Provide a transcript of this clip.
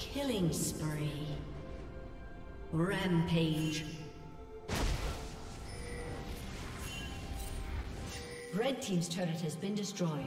Killing spree. Rampage. Red Team's turret has been destroyed.